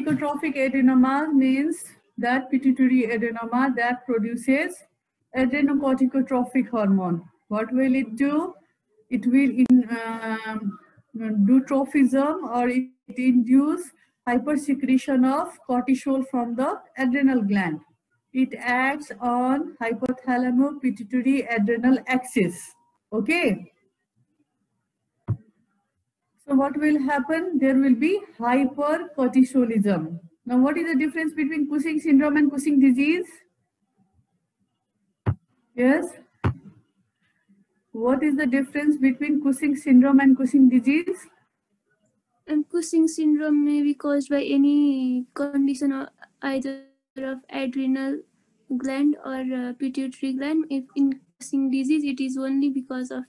corticotrophic adenoma means that pituitary adenoma that produces adrenocorticotrophic hormone. What will it do? It will in, um, do trophism or it induce hypersecretion of cortisol from the adrenal gland. It acts on hypothalamo pituitary adrenal axis. Okay. So what will happen? There will be hypercortisolism. Now what is the difference between Cushing syndrome and Cushing disease? Yes. What is the difference between Cushing syndrome and Cushing disease? And Cushing syndrome may be caused by any condition or either of adrenal gland or uh, pituitary gland. If in Cushing disease, it is only because of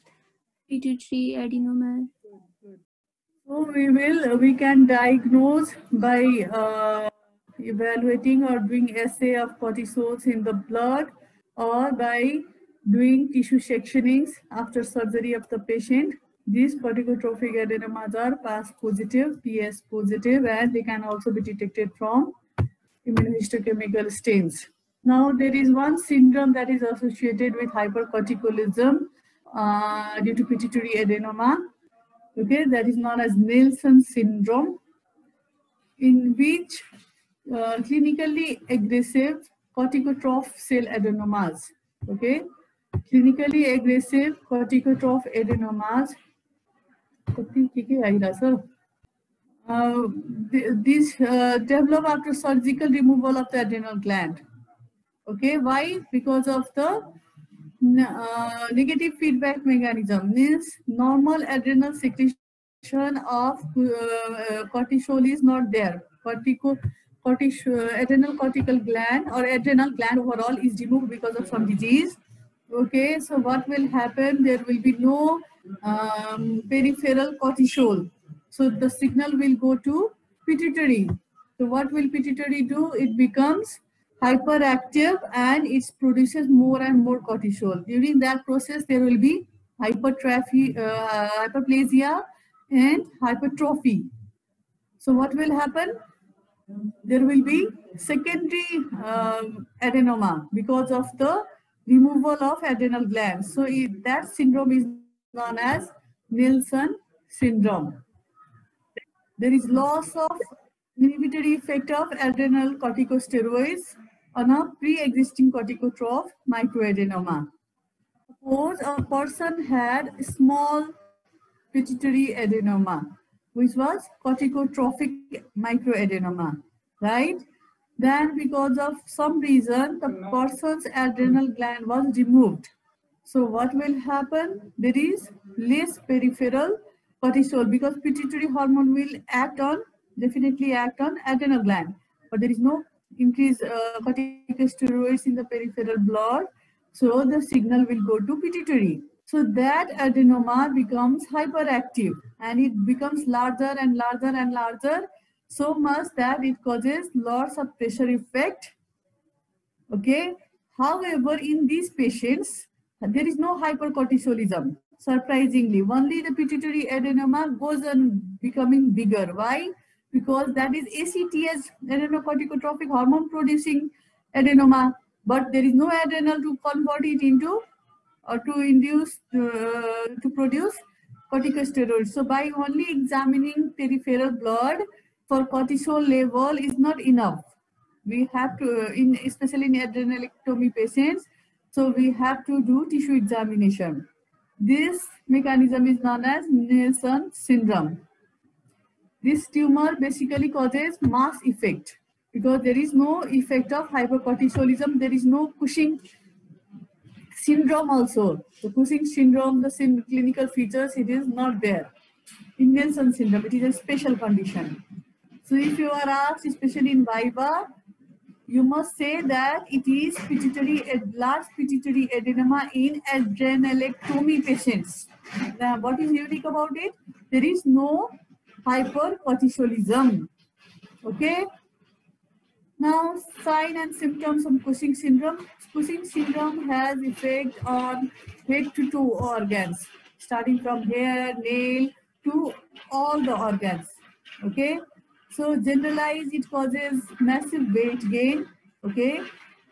pituitary adenoma. We will, we can diagnose by uh, evaluating or doing assay of cortisols in the blood or by doing tissue sectionings after surgery of the patient. These corticotrophic adenomas are positive, PS positive, and they can also be detected from immunohistochemical stains. Now, there is one syndrome that is associated with hypercorticolism uh, due to pituitary adenoma. Okay, that is known as Nelson syndrome, in which uh, clinically aggressive corticotroph cell adenomas. Okay, clinically aggressive corticotroph adenomas. Uh, these uh, develop after surgical removal of the adrenal gland. Okay, why? Because of the uh, negative feedback mechanism. Means normal adrenal secretion of uh, cortisol is not there. Cortico, cortisol, adrenal cortical gland or adrenal gland overall is removed because of some disease. Okay, so what will happen? There will be no um, peripheral cortisol. So the signal will go to pituitary. So what will pituitary do? It becomes hyperactive and it produces more and more cortisol. During that process, there will be hypertrophy, uh, hyperplasia and hypertrophy. So what will happen? There will be secondary um, adenoma because of the removal of adrenal glands. So it, that syndrome is known as Nelson syndrome. There is loss of inhibitory effect of adrenal corticosteroids on a pre-existing corticotroph microadenoma. Suppose a person had small pituitary adenoma, which was corticotrophic microadenoma, right? Then because of some reason, the person's adrenal gland was removed. So what will happen? There is less peripheral cortisol because pituitary hormone will act on, definitely act on adrenal gland. But there is no increase uh, corticosteroids in the peripheral blood. So the signal will go to pituitary. So that adenoma becomes hyperactive and it becomes larger and larger and larger so much that it causes lots of pressure effect. Okay. However, in these patients, there is no hypercortisolism. Surprisingly, only the pituitary adenoma goes on becoming bigger. Why? Because that is ACTH, adrenocorticotrophic hormone producing adenoma, but there is no adrenal to convert it into or to induce uh, to produce corticosteroids. So by only examining peripheral blood for cortisol level is not enough. We have to, in especially in adrenalectomy patients, so we have to do tissue examination. This mechanism is known as Nelson syndrome. This tumor basically causes mass effect because there is no effect of hypercortisolism. There is no Cushing syndrome also. The Cushing syndrome, the clinical features, it is not there. In syndrome, it is a special condition. So if you are asked, especially in Viva, you must say that it is pituitary, large pituitary adenoma in adrenalectomy patients. Now, what is unique about it? There is no hypercortisolism. Okay. Now, sign and symptoms of Cushing syndrome. Cushing syndrome has effect on head to toe organs, starting from hair, nail to all the organs. Okay. So generalized, it causes massive weight gain, okay?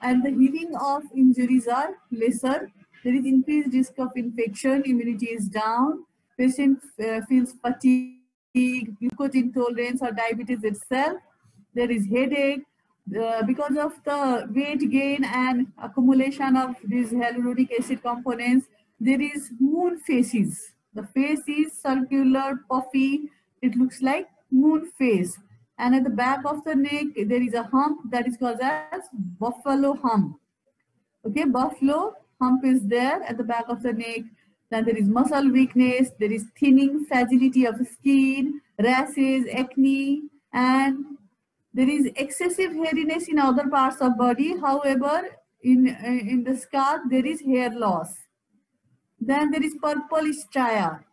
And the healing of injuries are lesser. There is increased risk of infection, immunity is down, patient uh, feels fatigue, glucose intolerance or diabetes itself. There is headache, uh, because of the weight gain and accumulation of these hyaluronic acid components, there is moon faces. The face is circular, puffy. It looks like moon face. And at the back of the neck, there is a hump that is called as buffalo hump. Okay, buffalo hump is there at the back of the neck. Then there is muscle weakness, there is thinning, fragility of skin, rashes, acne, and there is excessive hairiness in other parts of body. However, in, uh, in the scalp, there is hair loss. Then there is purple stria.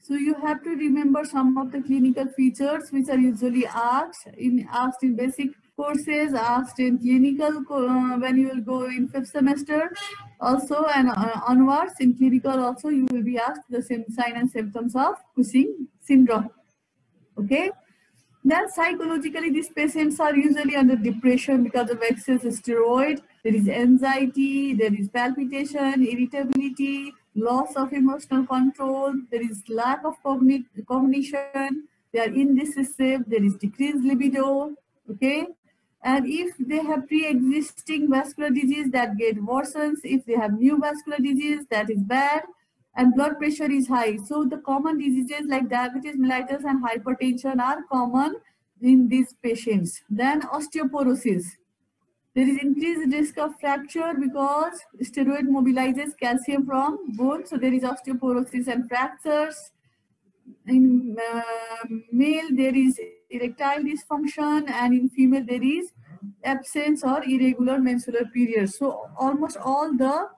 So you have to remember some of the clinical features which are usually asked in asked in basic courses, asked in clinical uh, when you will go in fifth semester. Also and uh, onwards in clinical also you will be asked the same sign and symptoms of Cushing syndrome. Okay. Then psychologically, these patients are usually under depression because of excess steroid. There is anxiety, there is palpitation, irritability, loss of emotional control, there is lack of cogni cognition, they are indecisive, there is decreased libido, okay? And if they have pre-existing vascular disease, that get worsens. If they have new vascular disease, that is bad and blood pressure is high. So the common diseases like diabetes mellitus and hypertension are common in these patients. Then osteoporosis. There is increased risk of fracture because steroid mobilizes calcium from bone. So there is osteoporosis and fractures. In uh, male, there is erectile dysfunction and in female, there is absence or irregular menstrual periods. So almost all the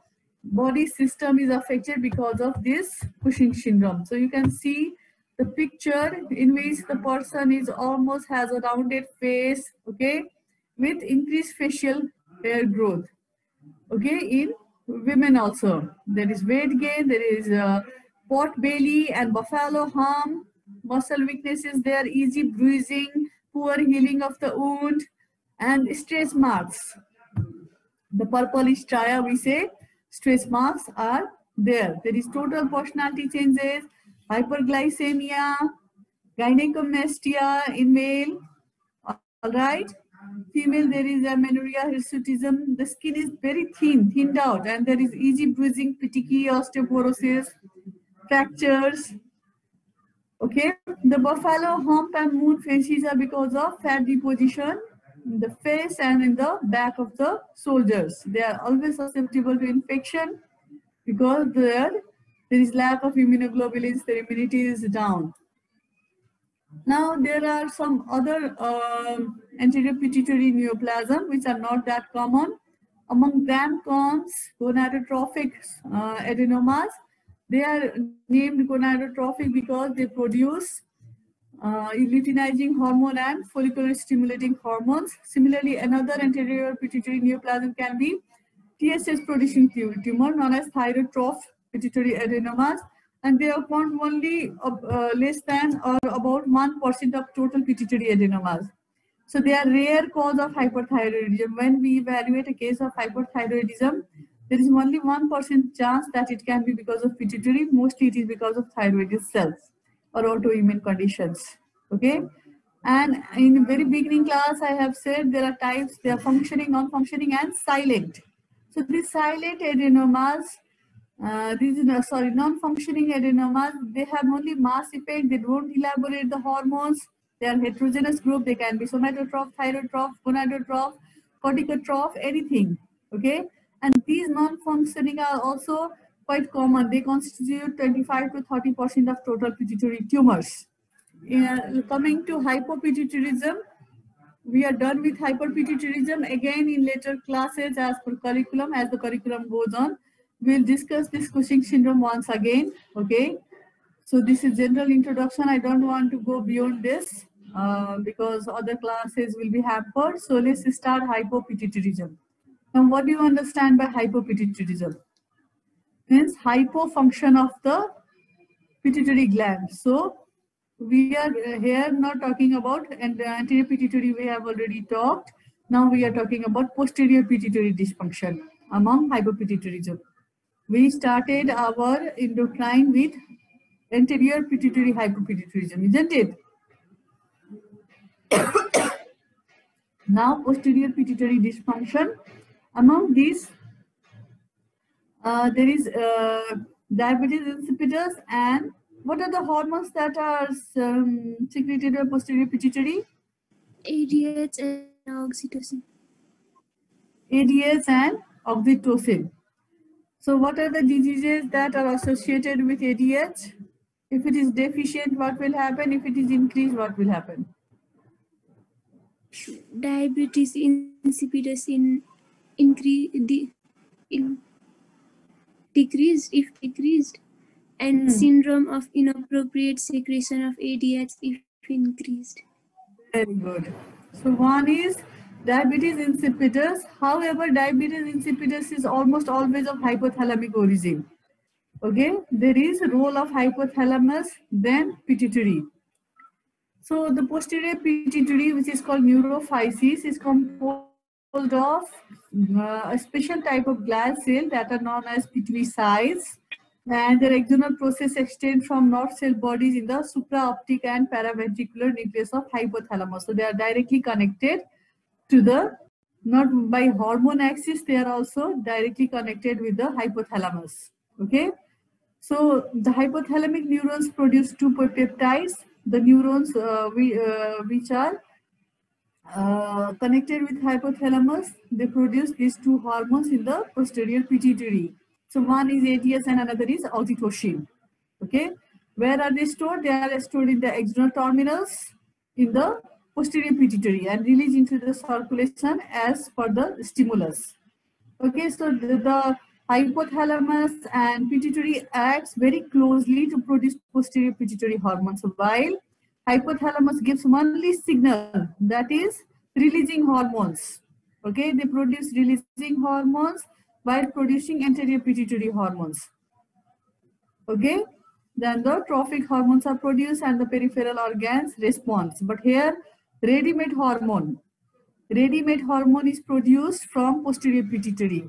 body system is affected because of this Cushing syndrome. So you can see the picture in which the person is almost has a rounded face, okay, with increased facial hair growth, okay, in women also. There is weight gain, there is uh, pot belly and buffalo hump, muscle weakness is there, easy bruising, poor healing of the wound, and stress marks. The purple stria we say stress marks are there. There is total personality changes, hyperglycemia, gynecomastia in male, all right. Female, there is amenorrhea, hirsutism. The skin is very thin, thinned out, and there is easy bruising, petechiae, osteoporosis, fractures. Okay, the buffalo hump and moon faces are because of fat deposition in the face and in the back of the soldiers. They are always susceptible to infection because there, there is lack of immunoglobulins, their immunity is down. Now there are some other um, anterior pituitary neoplasm which are not that common. Among gram cons, gonadotrophic uh, adenomas, they are named gonadotrophic because they produce uh, luteinizing hormone and follicular stimulating hormones. Similarly, another anterior pituitary neoplasm can be TSH producing tumor known as thyroid pituitary adenomas and they account only uh, less than or about 1% of total pituitary adenomas. So they are rare cause of hyperthyroidism. When we evaluate a case of hyperthyroidism, there is only 1% chance that it can be because of pituitary. Mostly it is because of thyroid itself or autoimmune conditions. Okay. And in the very beginning class, I have said there are types, they are functioning, non-functioning and silent. So these silent adenomas, uh, these uh, sorry, non-functioning adenomas, they have only mass effect, they don't elaborate the hormones, they are heterogeneous group, they can be somatotroph, thyrotroph, gonadotroph, corticotroph, anything, okay? And these non-functioning are also quite common. They constitute 25 to 30% of total pituitary tumors. Uh, coming to hypopituitarism, we are done with hyperpituitarism. Again, in later classes as per curriculum, as the curriculum goes on, we'll discuss this Cushing syndrome once again, okay? So this is general introduction. I don't want to go beyond this uh, because other classes will be hampered. So let's start hypopituitarism. Now, what do you understand by hypopituitarism? means hypofunction of the pituitary gland. So we are uh, here not talking about and the anterior pituitary we have already talked. Now we are talking about posterior pituitary dysfunction among hypopituitarism. We started our endocrine with anterior pituitary hypopituitarism, isn't it? now posterior pituitary dysfunction. Among these, uh, there is uh, diabetes insipidus and what are the hormones that are um, secreted by posterior pituitary? ADH and oxytocin. ADH and oxytocin. So what are the diseases that are associated with ADH? If it is deficient, what will happen? If it is increased, what will happen? Diabetes insipidus in increase the in decreased if decreased and Hmm. syndrome of inappropriate secretion of ADH if increased. Very good. So one is diabetes insipidus. However, diabetes insipidus is almost always of hypothalamic origin. Okay, there is a role of hypothalamus, then pituitary. So the posterior pituitary, which is called neurophysis, is composed of uh, a special type of glial cell that are known as pituitary cells, and their axonal process extend from north cell bodies in the supraoptic and paraventricular nucleus of hypothalamus. So they are directly connected to the, not by hormone axis, they are also directly connected with the hypothalamus. Okay. So the hypothalamic neurons produce two peptides. The neurons uh, we, uh, which are uh, connected with hypothalamus, they produce these two hormones in the posterior pituitary. So one is ADS and another is oxytocin. Okay. Where are they stored? They are stored in the external terminals in the posterior pituitary and released into the circulation as per the stimulus. Okay, so the, the hypothalamus and pituitary acts very closely to produce posterior pituitary hormones. While hypothalamus gives only signal that is releasing hormones. Okay, they produce releasing hormones while producing anterior pituitary hormones. Okay, then the trophic hormones are produced and the peripheral organs respond. But here, ready-made hormone, ready-made hormone is produced from posterior pituitary.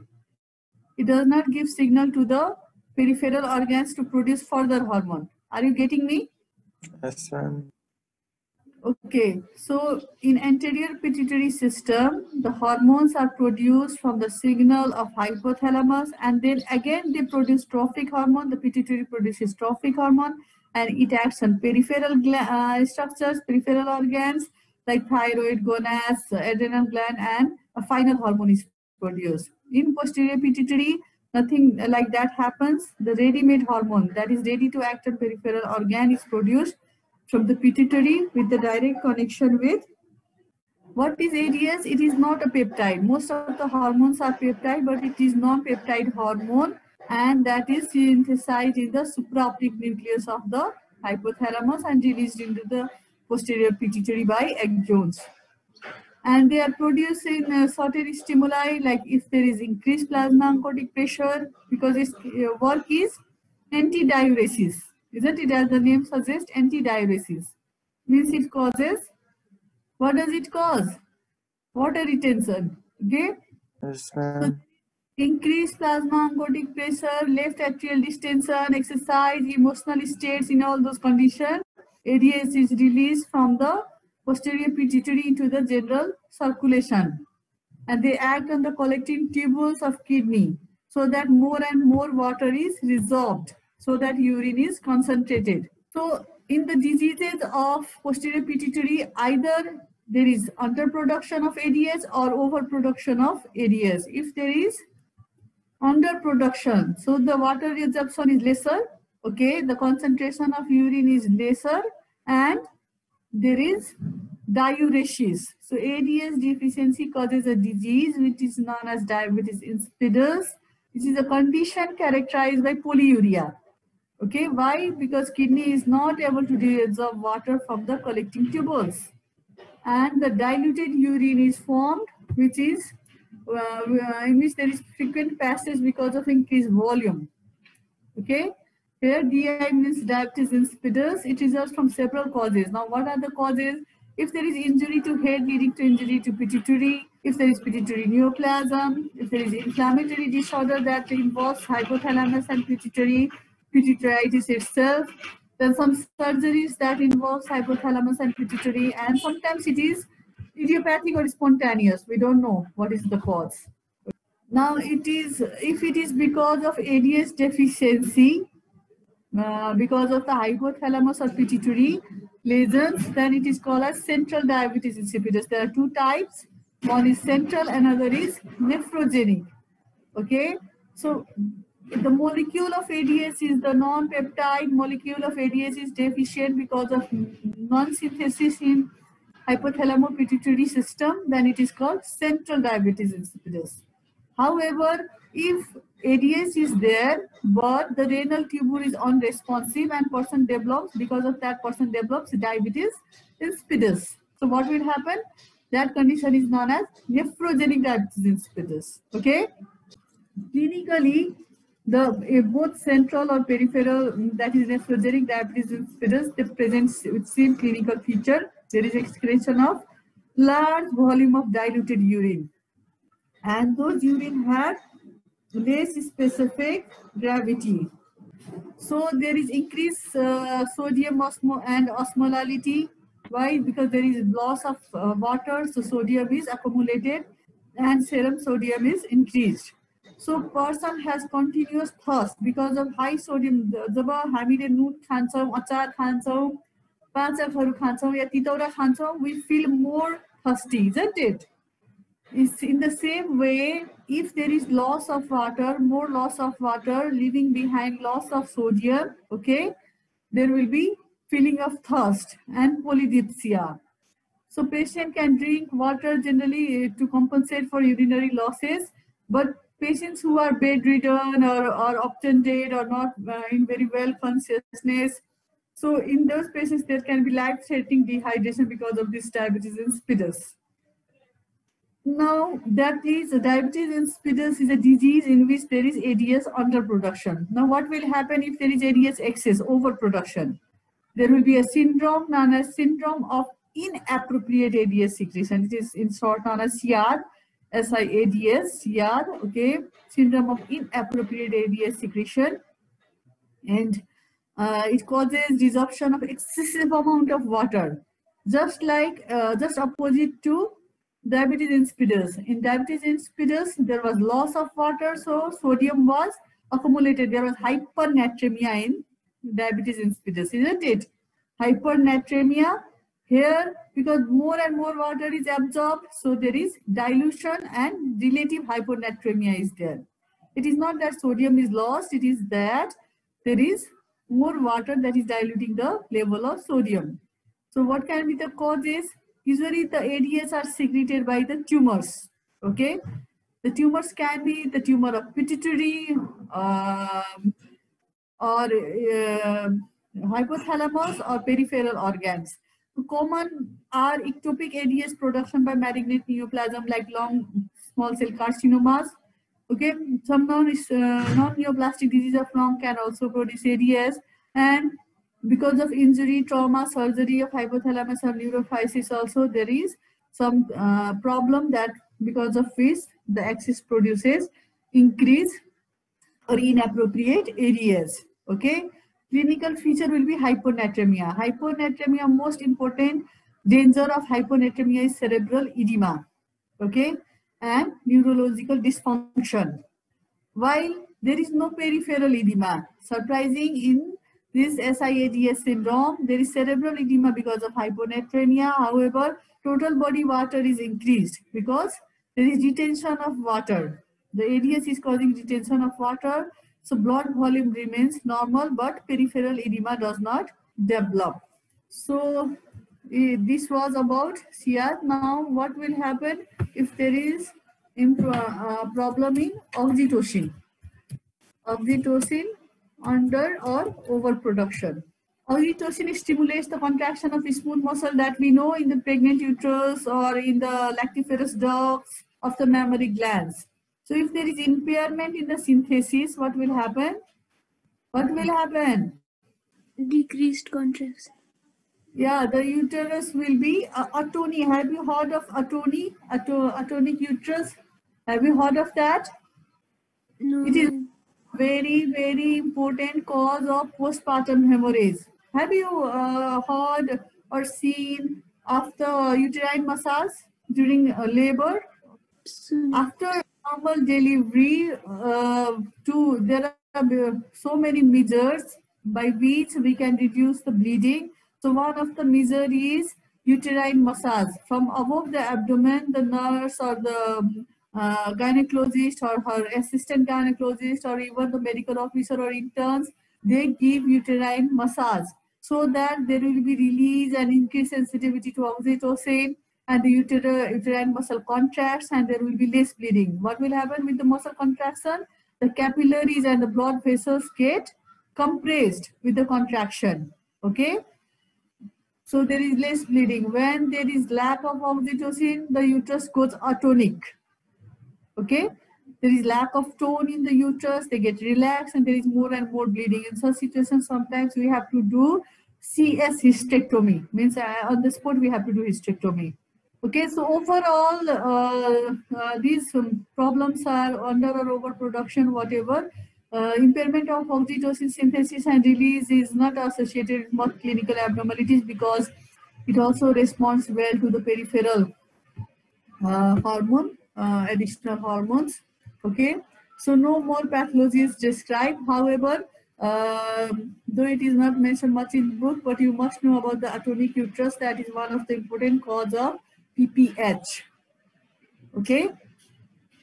It does not give signal to the peripheral organs to produce further hormone. Are you getting me? Yes, ma'am. Okay, so in anterior pituitary system, the hormones are produced from the signal of hypothalamus and then again they produce trophic hormone. The pituitary produces trophic hormone and it acts on peripheral uh, structures, peripheral organs like thyroid, gonads, adrenal gland and a final hormone is produced. In posterior pituitary, nothing like that happens. The ready-made hormone that is ready to act on peripheral organ is produced from the pituitary with the direct connection with what is ADS? It is not a peptide. Most of the hormones are peptide, but it is non-peptide hormone and that is synthesized in the supraoptic nucleus of the hypothalamus and released into the posterior pituitary by axons. And they are produced in uh, certain stimuli like if there is increased plasma oncotic pressure because its uh, work is antidiuresis. Isn't it as the name suggests antidiuresis? Means it causes, what does it cause? Water retention. Okay? Yes, ma'am. Increased plasma oncotic pressure, left atrial distension, exercise, emotional states in all those conditions. ADS is released from the posterior pituitary into the general circulation. And they act on the collecting tubules of kidney so that more and more water is resolved so that urine is concentrated. So in the diseases of posterior pituitary, either there is underproduction of ADS or overproduction of ADS. If there is underproduction, so the water resorption is lesser, okay, the concentration of urine is lesser and there is diuresis. So ADS deficiency causes a disease which is known as diabetes insipidus, which is a condition characterized by polyuria. Okay, why? Because kidney is not able to reabsorb water from the collecting tubules. And the diluted urine is formed, which is uh, in which there is frequent passage because of increased volume. Okay, Here DI means diabetes insipidus. It results from several causes. Now what are the causes? If there is injury to head leading to injury to pituitary, if there is pituitary neoplasm, if there is inflammatory disorder that involves hypothalamus and pituitary, pituitaritis itself, then some surgeries that involves hypothalamus and pituitary, and sometimes it is idiopathic or spontaneous. We don't know what is the cause. Now it is, if it is because of ADS deficiency, uh, because of the hypothalamus or pituitary lesions, then it is called as central diabetes insipidus. There are two types. One is central, another is nephrogenic. Okay, so the molecule of ADS is the non-peptide molecule of ADS is deficient because of non-synthesis in hypothalamo-pituitary system, then it is called central diabetes insipidus. However, if ADS is there, but the renal tubule is unresponsive and person develops, because of that person develops diabetes insipidus. So what will happen? That condition is known as nephrogenic diabetes insipidus. Okay? Clinically, the both central or peripheral, that is nephrogenic diabetes insipidus, they present with same clinical feature. There is excretion of large volume of diluted urine. And those urine have less specific gravity. So there is increased uh, sodium osmo and osmolality. Why? Because there is loss of uh, water, so sodium is accumulated and serum sodium is increased. So person has continuous thirst because of high sodium. जब हामीले नुन खान्छौँ अचार खान्छौँ पाँचकहरू खान्छौँ या तितौरा खान्छौँ we feel more thirsty, isn't it? It's in the same way, if there is loss of water, more loss of water, leaving behind loss of sodium, okay, there will be feeling of thirst and polydipsia. So patient can drink water generally eh, to compensate for urinary losses, but patients who are bedridden or, or often dead or not uh, in very well consciousness, so in those patients, there can be life-threatening dehydration because of this diabetes insipidus. Now, that is diabetes insipidus is a disease in which there is ADS underproduction. Now, what will happen if there is ADS excess, overproduction? There will be a syndrome known as syndrome of inappropriate ADS secretion. It is in short known as SIAD, S-I-A-D-S, SIAD, okay? Syndrome of inappropriate ADS secretion. And uh, it causes resorption of excessive amount of water. Just like, uh, just opposite to diabetes insipidus. In diabetes insipidus, there was loss of water, so sodium was accumulated. There was hypernatremia in diabetes insipidus, isn't it? Hypernatremia here because more and more water is absorbed, so there is dilution and relative hyponatremia is there. It is not that sodium is lost, it is that there is more water that is diluting the level of sodium. So what can be the causes? Usually the ADS are secreted by the tumors. Okay. The tumors can be the tumor of pituitary um, or uh, hypothalamus or peripheral organs. Common are ectopic ADS production by malignant neoplasm like long small cell carcinomas. Okay, some non, uh, non-neoplastic disease of lung can also produce ADS and because of injury, trauma, surgery of hypothalamus or neurophysis also there is some uh, problem that because of which the axis produces increase or inappropriate areas. Okay, clinical feature will be hyponatremia. Hyponatremia, most important danger of hyponatremia is cerebral edema. Okay, and neurological dysfunction. While there is no peripheral edema, surprising in this SIADS syndrome, there is cerebral edema because of hyponatremia. However, total body water is increased because there is retention of water. The ADS is causing retention of water. So blood volume remains normal, but peripheral edema does not develop. So eh, this was about SIAD. Now what will happen if there is uh, problem in oxytocin? Oxytocin under or overproduction. Oxytocin stimulates the contraction of smooth muscle that we know in the pregnant uterus or in the lactiferous ducts of the mammary glands. So if there is impairment in the synthesis, what will happen? What will happen? Decreased contraction. Yeah, the uterus will be uh, atony. Have you heard of atony? Ato- atonic uterus? Have you heard of that? No. It is very, very important cause of postpartum hemorrhage. Have you uh, heard or seen after uterine massage during uh, labor? So, After normal delivery, uh, to there are uh, so many measures by which we can reduce the bleeding. So one of the measure is uterine massage. From above the abdomen, the nurse or the uh, gynecologist or her assistant gynecologist or even the medical officer or interns, they give uterine massage so that there will be release and increased sensitivity to oxytocin and the uterine muscle contracts and there will be less bleeding. What will happen with the muscle contraction? The capillaries and the blood vessels get compressed with the contraction. Okay. So there is less bleeding. When there is lack of oxytocin, the uterus goes atonic. Okay. There is lack of tone in the uterus, they get relaxed and there is more and more bleeding. In such situations, sometimes we have to do CS hysterectomy. Means uh, on the spot we have to do hysterectomy. Okay, so overall, uh, uh, these um, problems are under or overproduction, whatever. Uh, impairment of oxytocin synthesis and release is not associated with clinical abnormalities because it also responds well to the peripheral uh, hormone, uh, additional hormones. Okay, so no more pathologies described. However, um, though it is not mentioned much in the book, but you must know about the atonic uterus. That is one of the important cause of PPH. Okay,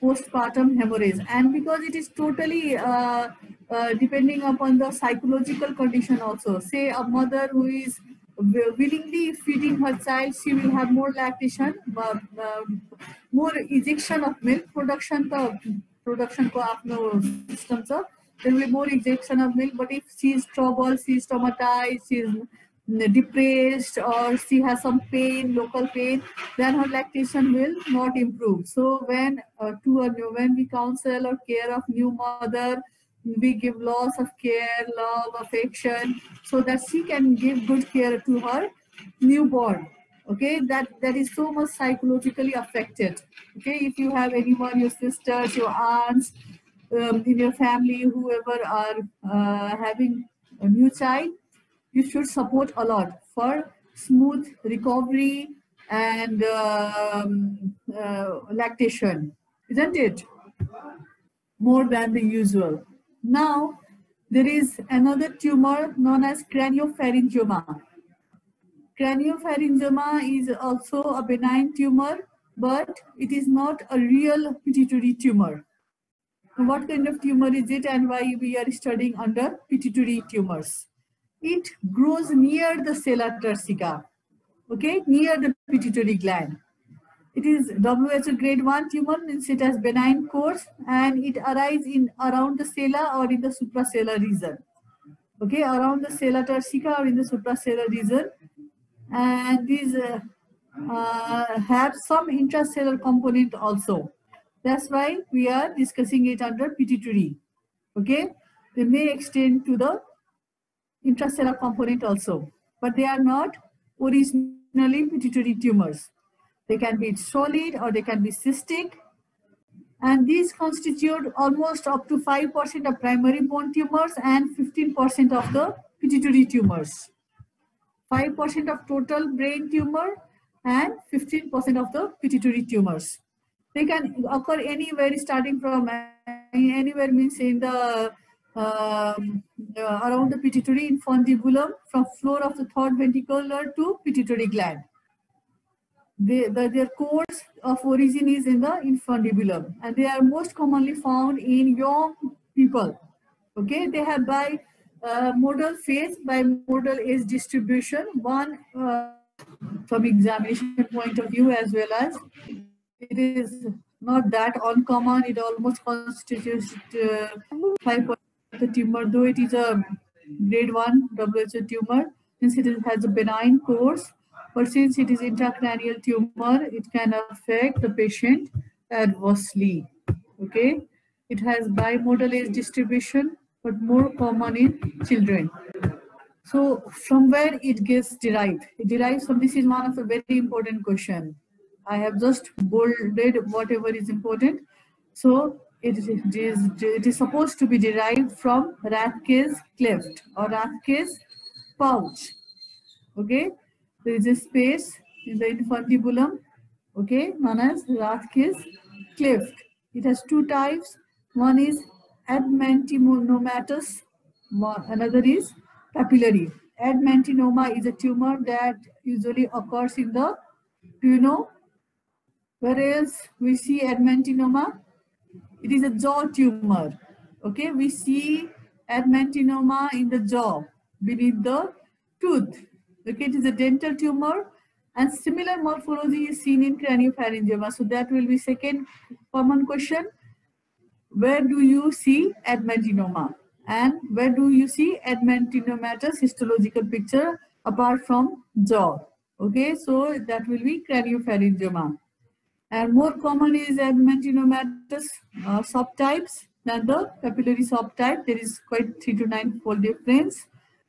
postpartum hemorrhage, and because it is totally uh, uh, depending upon the psychological condition also. Say a mother who is wi- willingly feeding her child, she will have more lactation, uh, um, more ejection of milk production. The production को आफ्नो system छ there will be more ejection of milk. But if she is troubled, she is traumatized, she is depressed, or she has some pain, local pain, then her lactation will not improve. So when uh, to a new, when we counsel or care of new mother, we give lots of care, love, affection, so that she can give good care to her newborn. Okay, that that is so much psychologically affected. Okay, if you have anyone, your sisters, your aunts, um, in your family, whoever are uh, having a new child, you should support a lot for smooth recovery and um, uh, lactation, isn't it? More than the usual. Now, there is another tumor known as craniopharyngioma. Craniopharyngioma is also a benign tumor, but it is not a real pituitary tumor. What kind of tumor is it and why we are studying under pituitary tumors? It grows near the sella turcica, okay, near the pituitary gland. It is WHO grade 1 tumor, means it has benign course and it arises in around the sella or in the suprasellar region. Okay, around the sella turcica or in the suprasellar region. And these uh, uh, have some intracellular component also. That's why we are discussing it under pituitary. Okay, they may extend to the intracellular component also, but they are not originally pituitary tumors. They can be solid or they can be cystic. And these constitute almost up to 5% of primary bone tumors and 15% of the pituitary tumors. 5% of total brain tumor and 15% of the pituitary tumors. They can occur anywhere starting from anywhere means in the um, uh, around the pituitary infundibulum from floor of the third ventricular to pituitary gland. They, the, their course of origin is in the infundibulum and they are most commonly found in young people. Okay, they have by uh, modal phase, bimodal age distribution, one uh, from examination point of view as well as it is not that uncommon. It almost constitutes uh, 5% of tumor, though it is a grade 1 WHO tumor, since it has a benign course. But since it is intracranial tumor, it can affect the patient adversely. Okay, it has bimodal age distribution. but more common in children. So from where it gets derived? It derives from, this is one of the very important question. I have just bolded whatever is important. So it is, it is, supposed to be derived from Rathke's cleft or Rathke's pouch. Okay, there is a space in the infundibulum, okay, known as Rathke's cleft. It has two types. One is adamantinomatous, another is papillary. Adamantinoma is a tumor that usually occurs in the, know? Whereas we see adamantinoma, it is a jaw tumor. Okay, we see adamantinoma in the jaw beneath the tooth. Okay, it is a dental tumor and similar morphology is seen in craniopharyngioma. So that will be second common question. Where do you see adamantinoma? And where do you see adamantinomatous histological picture apart from jaw? Okay, so that will be craniopharyngioma. And more common is adamantinomatous uh, subtypes than the papillary subtype. There is quite three to nine fold difference.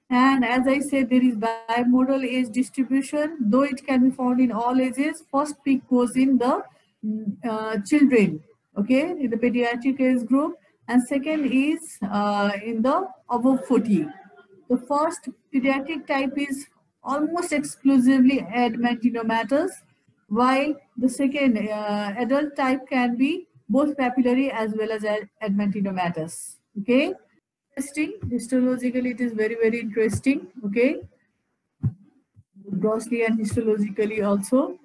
And as I said, there is bimodal age distribution, though it can be found in all ages. First peak goes in the mm, uh, children, okay, in the pediatric age group. And second is uh, in the above 40. The first pediatric type is almost exclusively adamantinomatous, while the second uh, adult type can be both papillary as well as adamantinomatous, okay interesting. Histologically, it is very, very interesting. Okay. Grossly and histologically also.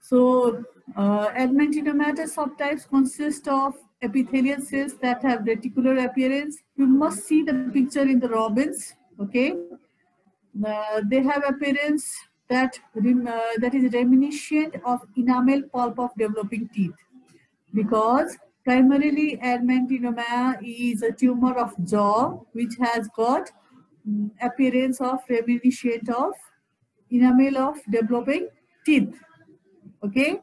So, uh, adamantinomatous subtypes consist of epithelial cells that have reticular appearance. You must see the picture in the Robbins. Okay. Uh, they have appearance that, uh, that is reminiscent of enamel pulp of developing teeth because Primarily, adamantinoma is a tumor of jaw which has got um, appearance of reminiscent of enamel of developing teeth. Okay.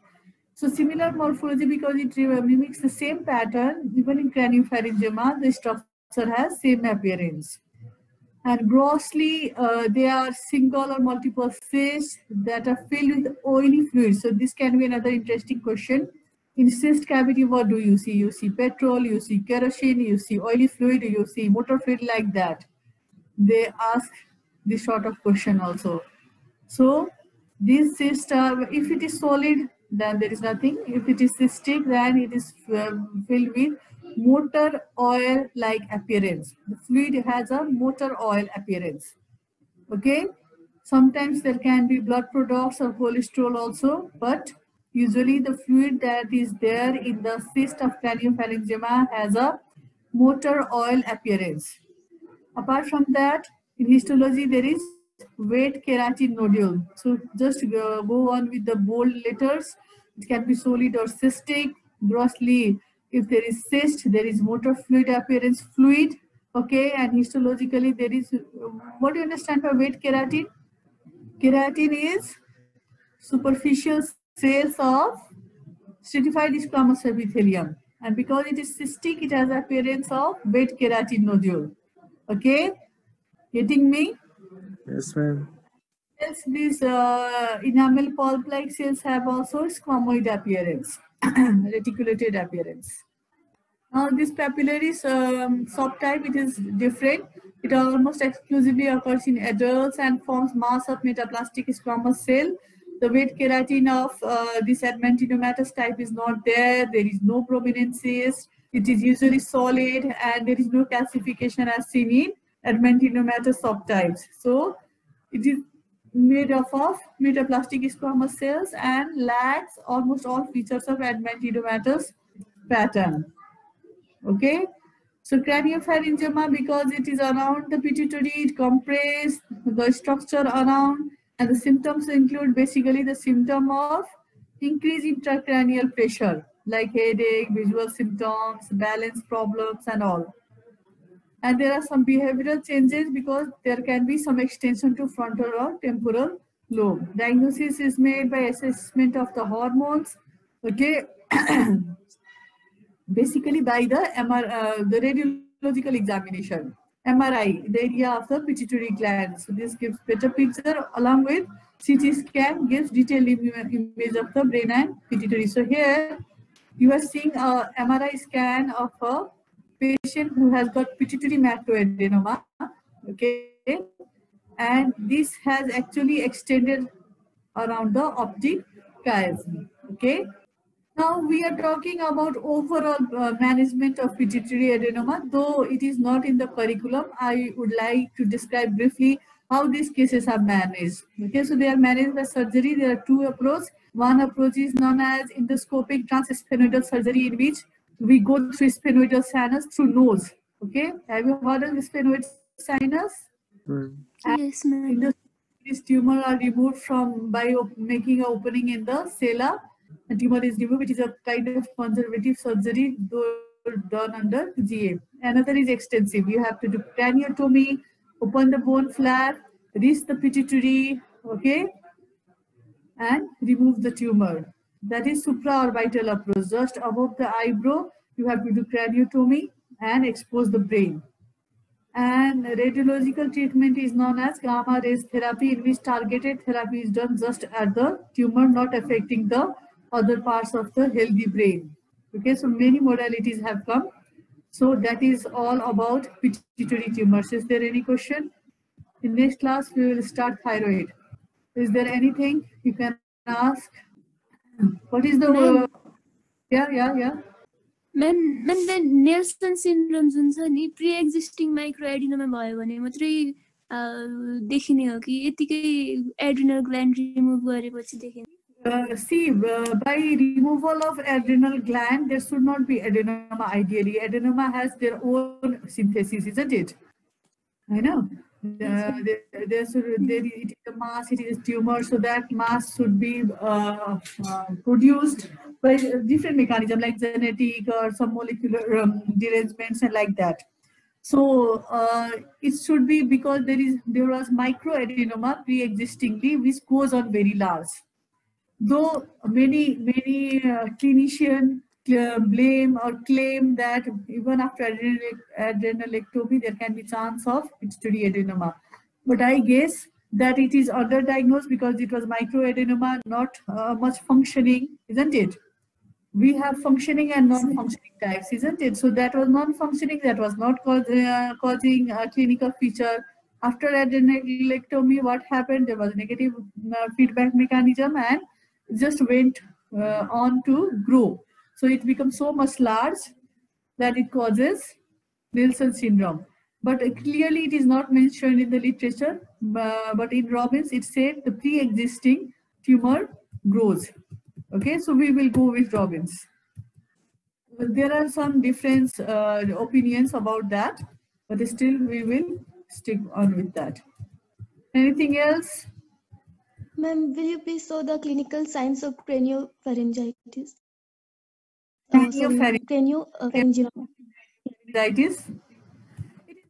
So similar morphology because it mimics the same pattern even in craniopharyngioma the structure has same appearance. And grossly uh, they are single or multiple cysts that are filled with oily fluid. So this can be another interesting question in cyst cavity, what do you see? You see petrol, you see kerosene, you see oily fluid, you see motor fluid like that. They ask this sort of question also. So these cysts are, if it is solid, then there is nothing. If it is cystic, then it is uh, filled with motor oil like appearance. The fluid has a motor oil appearance. Okay. Sometimes there can be blood products or cholesterol also, but Usually the fluid that is there in the cyst of craniopharyngioma has a motor oil appearance. Apart from that, in histology, there is wet keratin nodule. So just go on with the bold letters. It can be solid or cystic. Grossly, if there is cyst, there is motor fluid appearance fluid. Okay, and histologically, there is, what do you understand by wet keratin? Keratin is superficial cells of stratified squamous epithelium. And because it is cystic, it has appearance of wet keratin nodule. Okay? Getting me? Yes, ma'am. Yes, these uh, enamel pulp-like cells have also squamoid appearance, reticulated appearance. Now this papillary um, subtype, it is different. It almost exclusively occurs in adults and forms mass of metaplastic squamous cell the wet keratin of uh, this adamantinomatous type is not there. There is no prominences. It is usually solid and there is no calcification as seen in adamantinomatous subtypes. So it is made up of metaplastic squamous cells and lacks almost all features of adamantinomatous pattern. Okay. So craniopharyngioma, because it is around the pituitary, it compresses the structure around and the symptoms include basically the symptom of increased intracranial pressure, like headache, visual symptoms, balance problems, and all. And there are some behavioral changes because there can be some extension to frontal or temporal lobe. Diagnosis is made by assessment of the hormones, okay, basically by the MR, uh, the radiological examination. MRI, the area of the pituitary gland. So this gives better picture along with CT scan gives detailed im- image of the brain and pituitary. So here you are seeing a MRI scan of a patient who has got pituitary macroadenoma. Okay, and this has actually extended around the optic chiasm. Okay. Now we are talking about overall uh, management of pituitary adenoma. Though it is not in the curriculum, I would like to describe briefly how these cases are managed. Okay, so they are managed by surgery. There are two approaches. One approach is known as endoscopic transsphenoidal surgery, in which we go through sphenoidal sinus through nose. Okay, have you heard of sphenoid sinus? Hmm. Yes, ma'am. This tumor are removed from by making an opening in the sella. The tumor is removed. It is a kind of conservative surgery done under GA. Another is extensive. You have to do craniotomy, open the bone flap, reach the pituitary, okay, and remove the tumor. That is supraorbital approach. Just above the eyebrow, you have to do craniotomy and expose the brain. And radiological treatment is known as gamma rays therapy, in which targeted therapy is done just at the tumor, not affecting the other parts of the healthy brain. Okay, so many modalities have come. So that is all about pituitary tumors. Is there any question? In next class, we will start thyroid. Is there anything you can ask? What is the uh, yeah, yeah, yeah. Ma'am then Nelson syndrome जुन छ नि pre existing micro adenoma भयो भने मात्रै अ, देखिने हो कि यतिकै adrenal gland remove गरेपछि देखिने Uh, see, uh, by removal of adrenal gland, there should not be adenoma ideally. Adenoma has their own synthesis, isn't it? I know. Uh, there, there should, there, it is a mass, it is a tumor, so that mass should be uh, uh, produced by different mechanism like genetic or some molecular um, derangements and like that. So uh, it should be because there is there was microadenoma pre-existingly which goes on very large though many many uh, clinician blame or claim that even after adrenal, adrenalectomy there can be chance of pituitary adenoma. But i guess that it is underdiagnosed because it was microadenoma not uh, much functioning isn't it? We have functioning and non-functioning types isn't it? So that was non-functioning that was not cause, uh, causing a clinical feature. After adrenalectomy what happened? There was negative uh, feedback mechanism and just went uh, on to grow. So it becomes so much large that it causes Nelson syndrome. But clearly it is not mentioned in the literature, uh, but in Robbins it said the pre-existing tumor grows. Okay, so we will go with Robbins. There are some different uh, opinions about that, but still we will stick on with that. Anything else? Ma'am, will you please show the clinical signs of cranial craniopharyngitis? Uh, sorry, Craniopharyngitis. craniopharyngioma. It is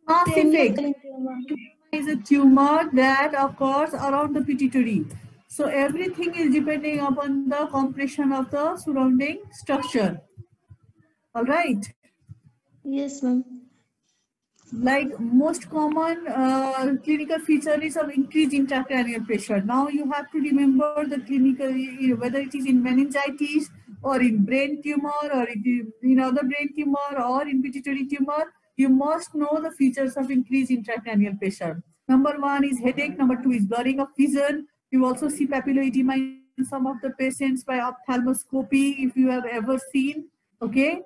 mass effect. Craniopharyngioma. is a tumor that occurs around the pituitary. So everything is depending upon the compression of the surrounding structure. All right. Yes, ma'am. Like most common uh, clinical feature is of increased intracranial pressure. Now you have to remember the clinical, whether it is in meningitis or in brain tumor or in other brain tumor or in pituitary tumor, you must know the features of increased intracranial pressure. Number one is headache. Number two is blurring of vision. You also see papilloedema in some of the patients by ophthalmoscopy, if you have ever seen. Okay.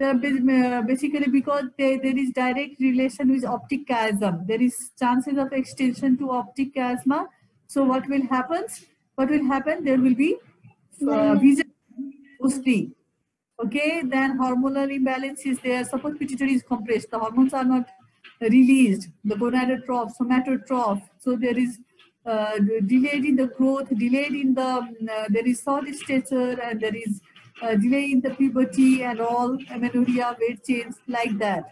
Basically because there, there is direct relation with optic chiasm. There is chances of extension to optic chiasma. So what will happen? What will happen? There will be uh, vision mostly. Okay, then hormonal imbalance is there. Suppose pituitary is compressed, the hormones are not released. The gonadotroph, somatotroph. So there is uh, delayed in the growth, delayed in the, um, uh, there is short stature and there is uh, delay in the puberty and all, amenorrhea, weight change, like that.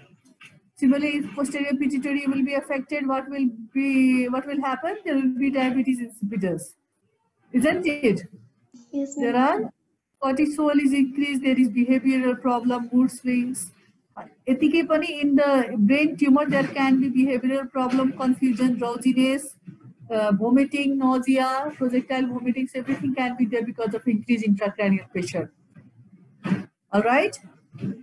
Similarly, if posterior pituitary will be affected, what will be what will happen? There will be diabetes insipidus, isn't it? Yes, there are cortisol is increased. There is behavioral problem, mood swings. Ethically, in the brain tumor, there can be behavioral problem, confusion, drowsiness, uh, vomiting, nausea, projectile vomiting. Everything can be there because of increased intracranial pressure. All right.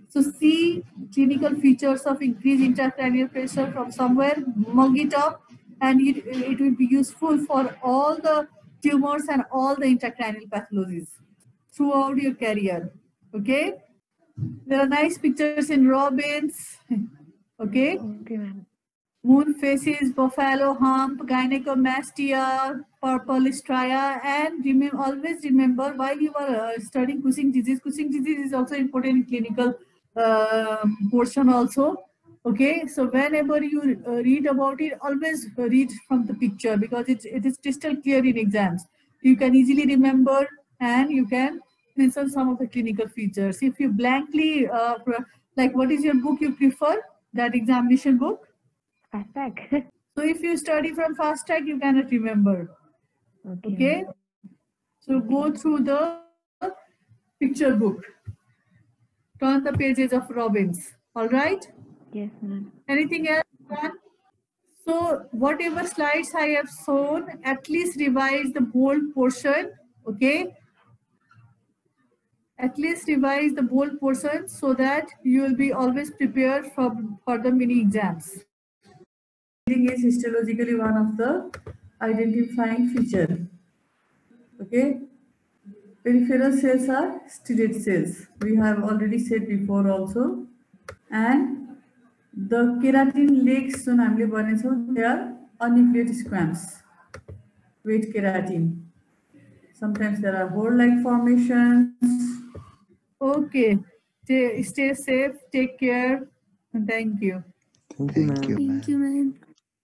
So see clinical features of increased intracranial pressure from somewhere, mug it up, and it, it will be useful for all the tumors and all the intracranial pathologies throughout your career. Okay. There are nice pictures in Robbins. Okay. Okay, ma'am. Moon faces, buffalo hump, gynecomastia, purple stria, and remember, always remember while you are uh, studying Cushing disease, Cushing disease is also important in clinical uh, portion also. Okay, so whenever you uh, read about it, always read from the picture because it, it is crystal clear in exams. You can easily remember and you can mention some of the clinical features. If you blankly, uh, like what is your book you prefer, that examination book? Fast track. So if you study from fast track, you cannot remember. okay. Okay. So go through the picture book. Turn the pages of Robbins. All right. Yes, ma'am. Anything else? Ron? So whatever slides I have shown, at least revise the bold portion. Okay. At least revise the bold portion so that you will be always prepared for, for the mini exams. Breathing is histologically one of the identifying feature. Okay. Peripheral cells are stellate cells. We have already said before also. And the keratin lakes so namely one so they are unnucleated squams with keratin. Sometimes there are hole-like formations. Okay. Stay, stay safe. Take care. Thank you. Thank you, ma'am. Thank you, ma'am.